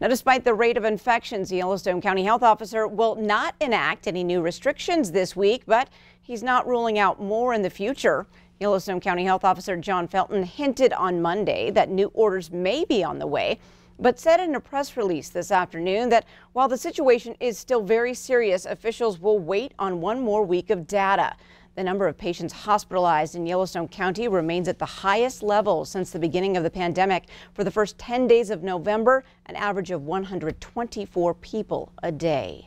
Now, despite the rate of infections, the Yellowstone County Health Officer will not enact any new restrictions this week, but he's not ruling out more in the future. Yellowstone County Health Officer John Felton hinted on Monday that new orders may be on the way, but said in a press release this afternoon that while the situation is still very serious, officials will wait on one more week of data. The number of patients hospitalized in Yellowstone County remains at the highest level since the beginning of the pandemic. For the first 10 days of November, an average of 124 people a day.